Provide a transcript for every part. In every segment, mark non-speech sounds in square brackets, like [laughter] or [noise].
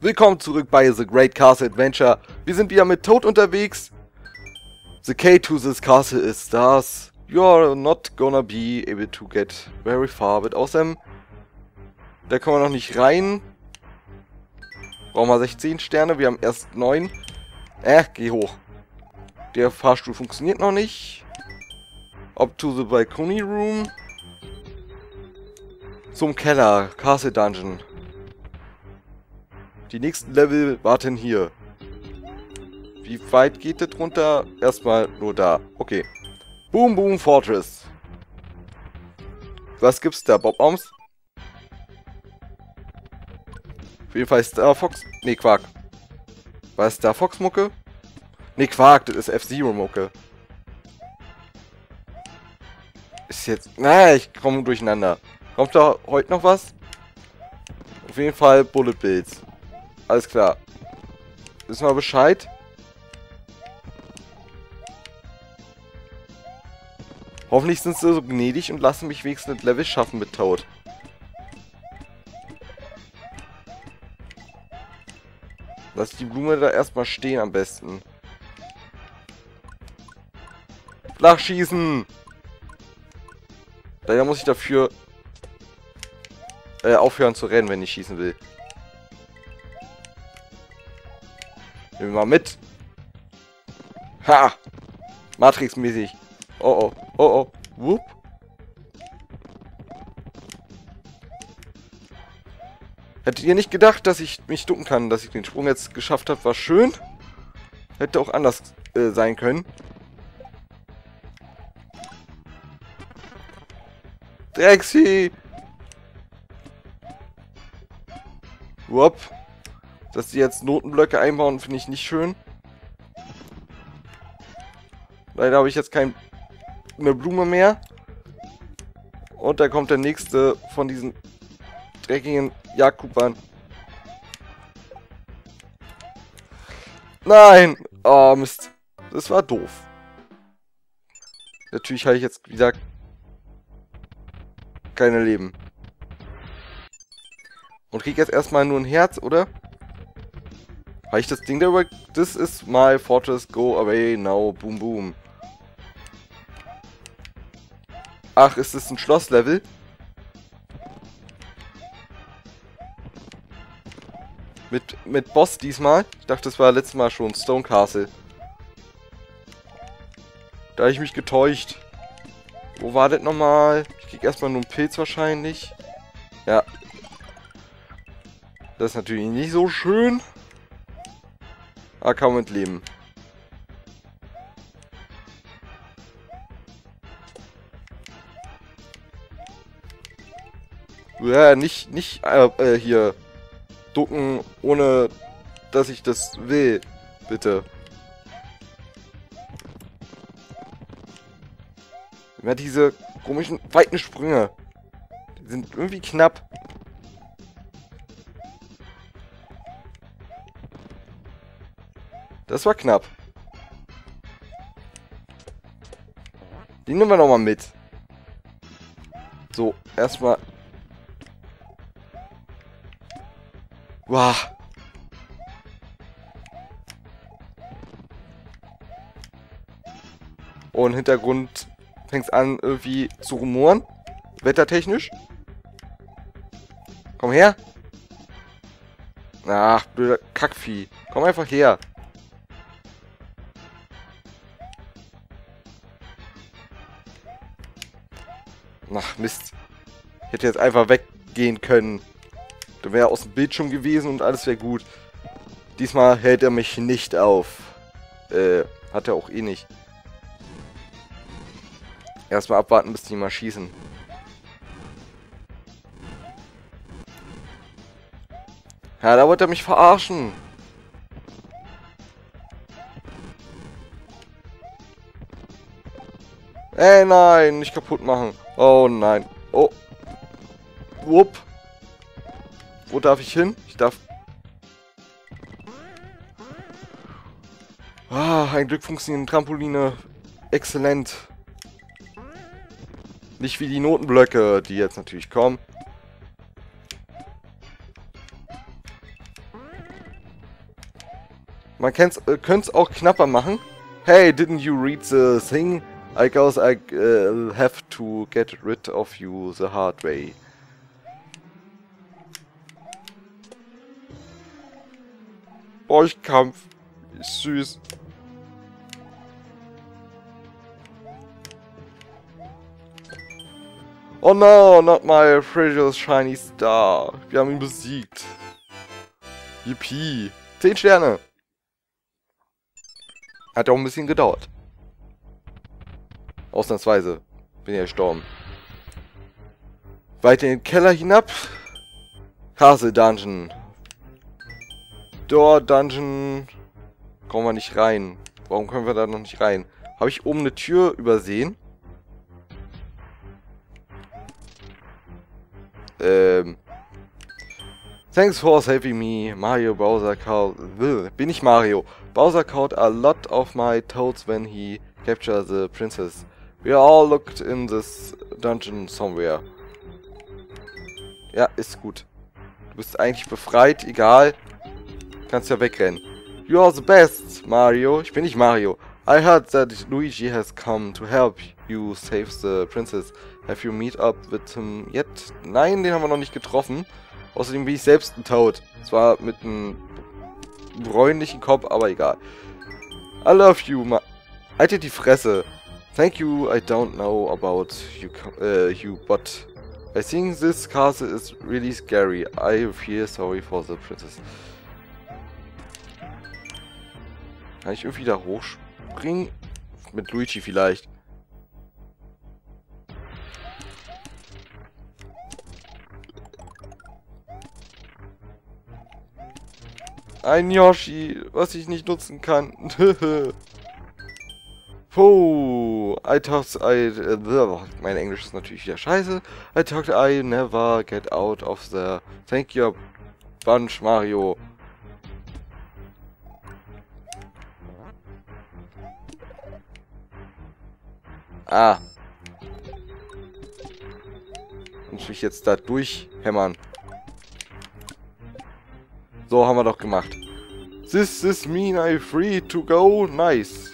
Willkommen zurück bei The Great Castle Adventure. Wir sind wieder mit Toad unterwegs. The key to this castle is stars. You're not gonna be able to get very far. But außerdem, da kommen wir noch nicht rein. Brauchen wir 16 Sterne, wir haben erst 9. Äh, geh hoch. Der Fahrstuhl funktioniert noch nicht. Up to the balcony room. Zum Keller, Castle Dungeon. Die nächsten Level warten hier. Wie weit geht das runter? Erstmal nur da. Okay. Boom Boom Fortress. Was gibt's da? Bob Arms? Auf jeden Fall Star Fox. Ne, Quark. War Star Fox Mucke? Ne, Quark, das ist F-Zero Mucke. Ist jetzt. Na, ich komme durcheinander. Kommt da heute noch was? Auf jeden Fall Bullet Bills. Alles klar. Wissen wir Bescheid? Hoffentlich sind sie so gnädig und lassen mich wenigstens ein Level schaffen mit Toad. Lass die Blume da erstmal stehen am besten. Flachschießen! Leider muss ich dafür äh, aufhören zu rennen, wenn ich schießen will. Wir mal mit. Ha! Matrix-mäßig. Oh oh. Oh oh. Whoop. Hättet ihr nicht gedacht, dass ich mich ducken kann, dass ich den Sprung jetzt geschafft habe, war schön. Hätte auch anders äh, sein können. Drexy! Wupp. Dass die jetzt Notenblöcke einbauen, finde ich nicht schön. Leider habe ich jetzt keine Blume mehr. Und da kommt der nächste von diesen dreckigen Jagdkupern. Nein! Oh, Mist. Das war doof. Natürlich habe ich jetzt wieder keine Leben. Und krieg jetzt erstmal nur ein Herz, oder? Habe ich das Ding darüber... This is my fortress, go away now, boom boom. Ach, ist das ein Schlosslevel? Mit, mit Boss diesmal? Ich dachte, das war letztes Mal schon Stone Castle. Da habe ich mich getäuscht. Wo war das nochmal? Ich krieg erstmal nur einen Pilz wahrscheinlich. Ja. Das ist natürlich nicht so schön. Ah, mit Leben. Ja, nicht, nicht äh, äh, hier ducken, ohne dass ich das will. Bitte. Immer diese komischen weiten Sprünge. Die sind irgendwie knapp. Das war knapp. Die nehmen wir nochmal mit. So, erstmal Wow. Und Hintergrund fängt es an irgendwie zu rumoren. Wettertechnisch. Komm her. Ach, blöder Kackvieh. Komm einfach her. Mist. Ich hätte jetzt einfach weggehen können. Der wäre aus dem Bildschirm gewesen und alles wäre gut. Diesmal hält er mich nicht auf. Äh, hat er auch eh nicht. Erstmal abwarten, bis die mal schießen. Ja, da wollte er mich verarschen. Ey, nein, nicht kaputt machen. Oh, nein. Oh. Wupp. Wo darf ich hin? Ich darf... Ah, ein Glück funktionieren Trampoline. Exzellent. Nicht wie die Notenblöcke, die jetzt natürlich kommen. Man äh, könnte es auch knapper machen. Hey, didn't you read the thing? I guess I uh, have to get rid of you the hard way. Kampf. Süß. Oh no, not my precious shiny star. Wir haben ihn besiegt. Yippie. 10 Sterne. Hat auch ein bisschen gedauert. Ausnahmsweise. Bin ja gestorben. Weiter in den Keller hinab. Castle Dungeon. Door Dungeon. Kommen wir nicht rein. Warum können wir da noch nicht rein? Habe ich oben eine Tür übersehen? Ähm. Thanks for saving me, Mario Bowser called... Bin ich Mario? Bowser caught a lot of my toads when he captured the princess. We all looked in this dungeon somewhere. Ja, ist gut. Du bist eigentlich befreit, egal. Kannst ja wegrennen. You are the best, Mario. Ich bin nicht Mario. I heard that Luigi has come to help you save the princess. Have you meet up with him yet? Nein, den haben wir noch nicht getroffen. Außerdem bin ich selbst ein Toad. Zwar mit einem bräunlichen Kopf, aber egal. I love you, Ma... Halte die Fresse. Thank you, I don't know about you, uh, you, but... I think this castle is really scary. I feel sorry for the princess. Kann ich irgendwie da hochspringen? Mit Luigi vielleicht. Ein Yoshi, was ich nicht nutzen kann. [laughs] Puh, I thought I... Uh, mein Englisch ist natürlich wieder scheiße. I thought I never get out of the... Thank you, bunch, Mario. Ah. Muss mich jetzt da durchhämmern. So, haben wir doch gemacht. This is mean I free to go? Nice.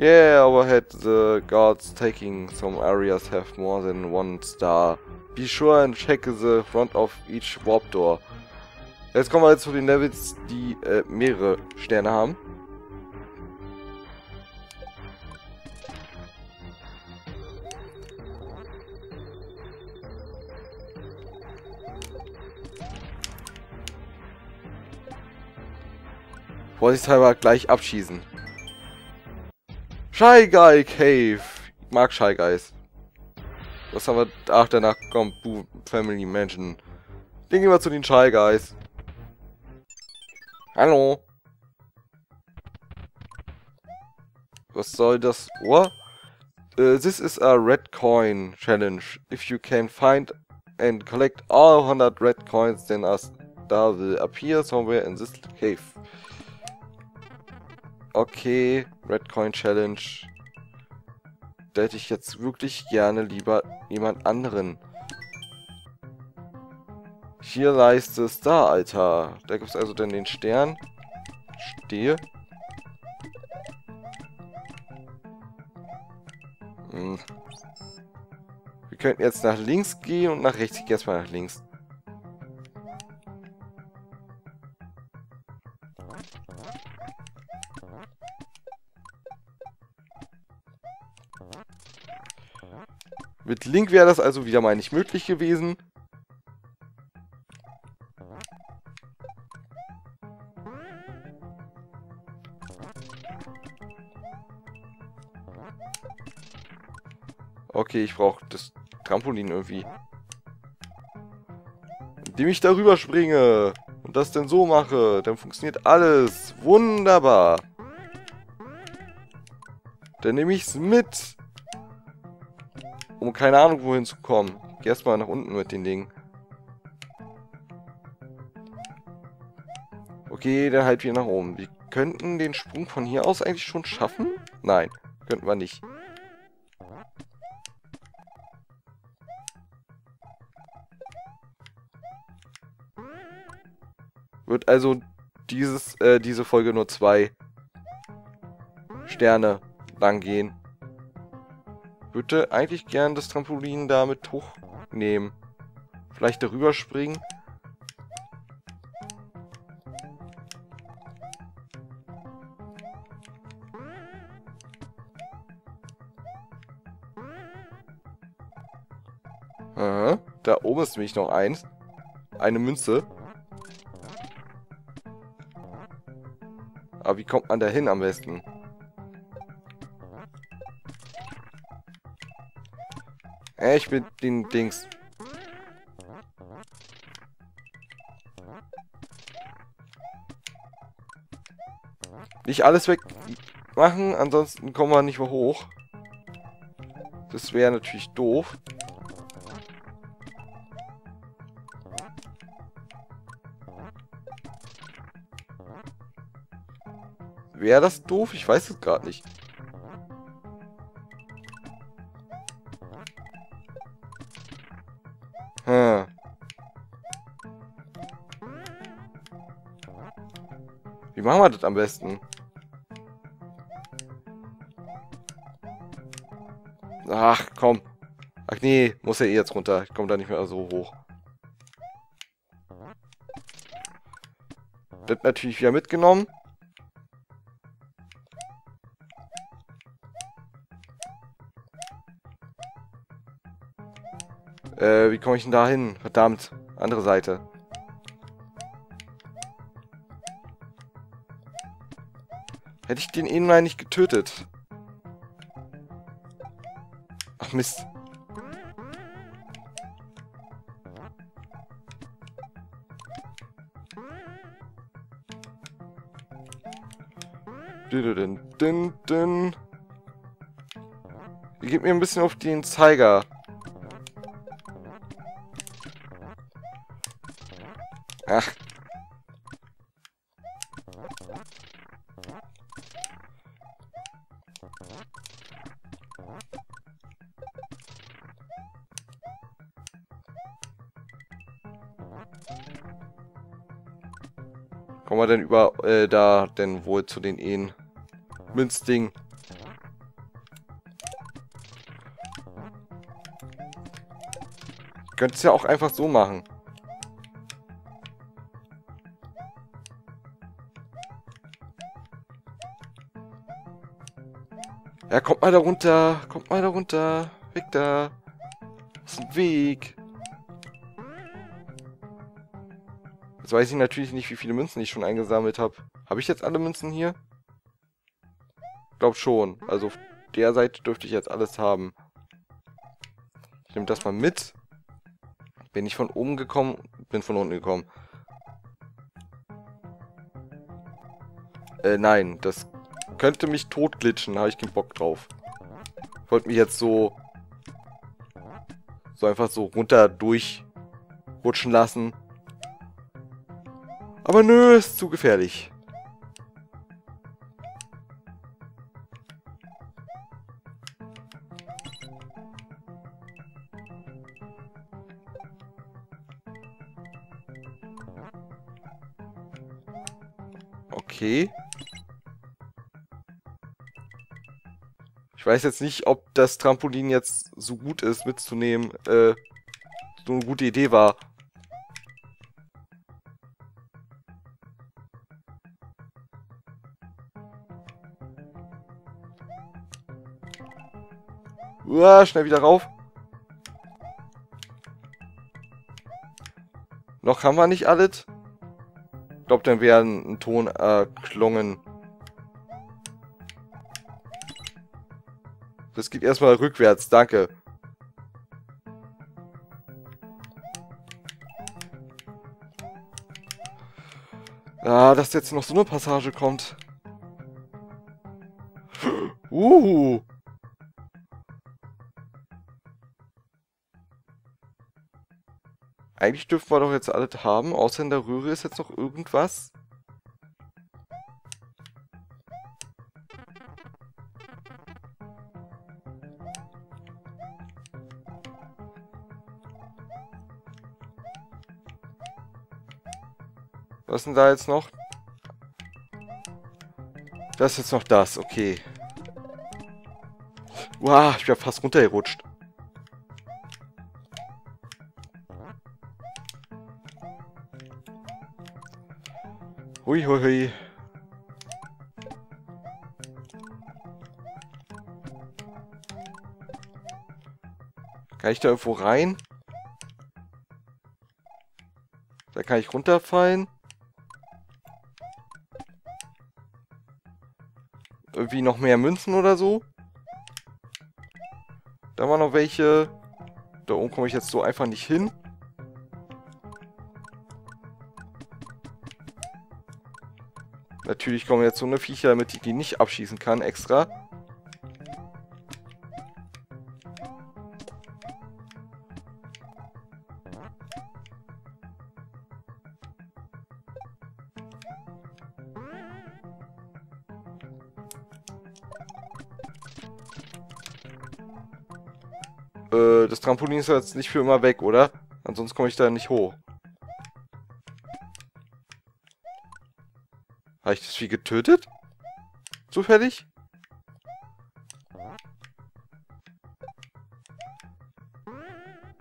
Yeah, overhead the guards taking some areas have more than one star. Be sure and check the front of each warp door. Jetzt kommen wir jetzt zu den Levels, die äh, mehrere Sterne haben. Vorsichtshalber gleich abschießen. Shy Guy Cave. Ich mag Shy Guys. Was haben wir? Ach, danach kommt Boo Family Mansion. Den gehen wir zu den Shy Guys. Hallo. Was soll das? What? Uh, this is a red coin challenge. If you can find and collect all 100 red coins, then a star will appear somewhere in this cave. Okay, Red Coin Challenge. Da hätte ich jetzt wirklich gerne lieber jemand anderen. Hier es Star, Alter. Da gibt es also dann den Stern. Stehe. Hm. Wir könnten jetzt nach links gehen und nach rechts. Ich gehe erstmal nach links. Mit Link wäre das also wieder mal nicht möglich gewesen. Okay, ich brauche das Trampolin irgendwie. Indem ich darüber springe und das denn so mache, dann funktioniert alles. Wunderbar. Dann nehme ich es mit um keine Ahnung wohin zu kommen. Geh erstmal nach unten mit den Dingen. Okay, dann halt wieder nach oben. Wir könnten den Sprung von hier aus eigentlich schon schaffen? Nein, könnten wir nicht. Wird also dieses, äh, diese Folge nur zwei Sterne lang gehen. Würde eigentlich gern das Trampolin damit hochnehmen. Vielleicht darüber springen. Aha, da oben ist nämlich noch eins. Eine Münze. Aber wie kommt man da hin am besten? Äh, ich bin den Dings. Nicht alles wegmachen, ansonsten kommen wir nicht mehr hoch. Das wäre natürlich doof. Wäre das doof? Ich weiß es gerade nicht. Wie machen wir das am besten? Ach, komm. Ach nee, muss ja eh jetzt runter. Ich komme da nicht mehr so hoch. Das natürlich wieder mitgenommen. Äh, wie komme ich denn da hin? Verdammt. Andere Seite. Hätte ich den eben mal nicht getötet. Ach Mist. Dün, dün, dün. Gib mir ein bisschen auf den Zeiger. Kommen wir denn über äh, da denn wohl zu den Ehen? Münzding. Könnt es ja auch einfach so machen. Ja, kommt mal da runter. Kommt mal da runter. Weg da. Das ist ein Weg. Jetzt weiß ich natürlich nicht, wie viele Münzen ich schon eingesammelt habe. Habe ich jetzt alle Münzen hier? Glaub schon. Also auf der Seite dürfte ich jetzt alles haben. Ich nehme das mal mit. Bin ich von oben gekommen? Bin von unten gekommen. Äh, nein. Das könnte mich totglitschen, habe ich keinen Bock drauf. Ich wollte mich jetzt so so einfach so runter durchrutschen lassen. Aber nö, ist zu gefährlich. Okay. Ich weiß jetzt nicht, ob das Trampolin jetzt so gut ist mitzunehmen, äh, so eine gute Idee war. Uah, schnell wieder rauf. Noch haben wir nicht alles. Ich glaube, dann wäre ein Ton erklungen. Das geht erstmal rückwärts, danke. Ah, dass jetzt noch so eine Passage kommt. [gasps] Uh. Eigentlich dürfen wir doch jetzt alles haben, außer in der Röhre ist jetzt noch irgendwas. Was ist denn da jetzt noch? Das ist jetzt noch das, okay. Wow, ich bin fast runtergerutscht. Hui, hui, hui. Kann ich da irgendwo rein? Da kann ich runterfallen. Irgendwie noch mehr Münzen oder so. Da waren noch welche. Da oben komme ich jetzt so einfach nicht hin. Natürlich kommen jetzt so eine Viecher, damit ich die nicht abschießen kann extra. Äh, das Trampolin ist jetzt nicht für immer weg, oder? Ansonsten komme ich da nicht hoch. Habe ich das Vieh getötet? Zufällig?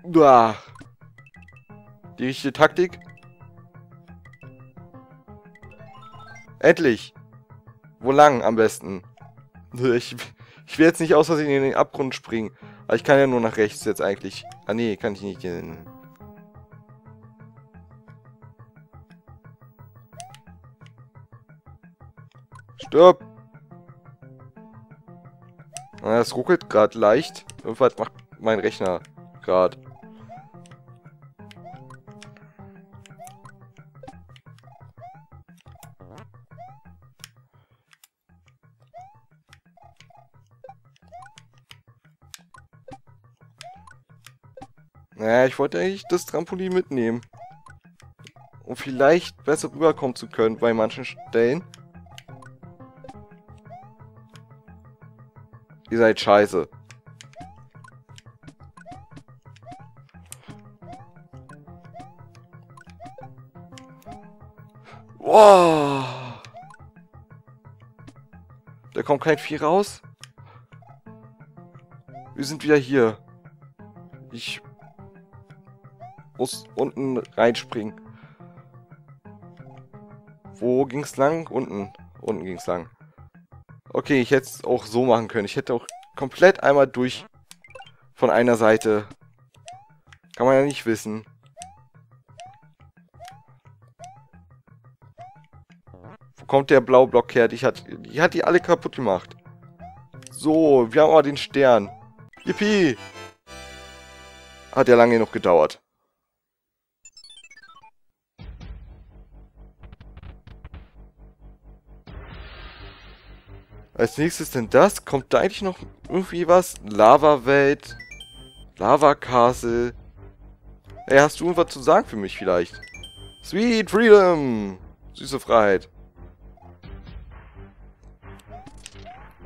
Uah. Die richtige Taktik? Endlich! Wo lang am besten? [laughs] Ich, ich will jetzt nicht aus Versehen in den Abgrund springen. Aber ich kann ja nur nach rechts jetzt eigentlich. Ah nee, kann ich nicht gehen. Stirb! Ah, das ruckelt gerade leicht. Irgendwas macht mein Rechner gerade. Naja, ich wollte eigentlich das Trampolin mitnehmen. Um vielleicht besser rüberkommen zu können bei manchen Stellen. Ihr seid scheiße. Wow. Da kommt kein Vieh raus. Wir sind wieder hier. Ich muss unten reinspringen. Wo ging's lang? Unten. Unten ging's lang. Okay, ich hätte es auch so machen können. Ich hätte auch komplett einmal durch von einer Seite. Kann man ja nicht wissen. Wo kommt der blaue Block her? Die hat, die hat die alle kaputt gemacht. So, wir haben aber den Stern. Yippie! Hat ja lange genug gedauert. Als nächstes denn das? Kommt da eigentlich noch irgendwie was? Lava-Welt? Lava-Castle? Ey, hast du irgendwas zu sagen für mich vielleicht? Sweet Freedom! Süße Freiheit.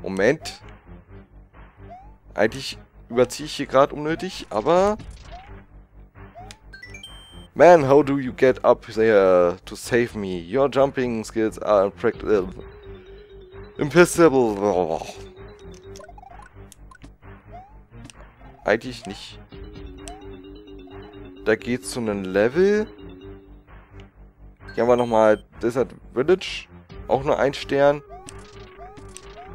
Moment. Eigentlich überziehe ich hier gerade unnötig, aber... Man, how do you get up there to save me? Your jumping skills are unpractical. Impossible. Eigentlich nicht. Da geht's zu einem Level. Hier haben wir nochmal Desert Village. Auch nur ein Stern.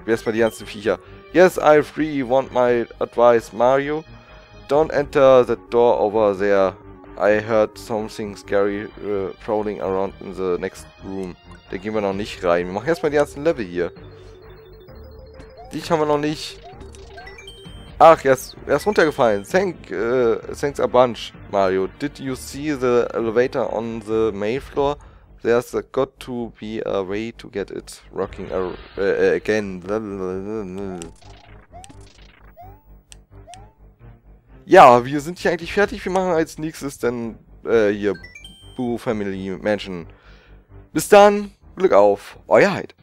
Erstmal die ganzen Viecher. Yes, I free want my advice, Mario. Don't enter the door over there. I heard something scary uh, prowling around in the next room. Da gehen wir noch nicht rein. Wir machen erstmal die ganzen Level hier. Die haben wir noch nicht. Ach, er ist, er ist runtergefallen. Thank, uh, thanks a bunch, Mario. Did you see the elevator on the main floor? There's got to be a way to get it rocking uh, uh, again. Ja, wir sind hier eigentlich fertig. Wir machen als nächstes dann äh, hier Boo Family Mansion. Bis dann, Glück auf, euer Heid.